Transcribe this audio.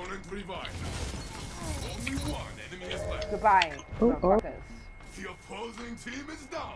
Opponent revived. Only one enemy is left. Goodbye, Oh, oh. motherfuckers. oh. The opposing team is down.